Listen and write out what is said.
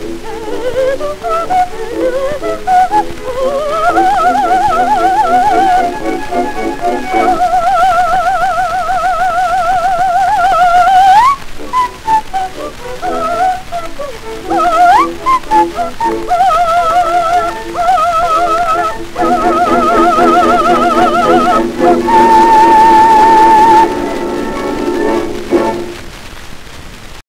Oh, my God.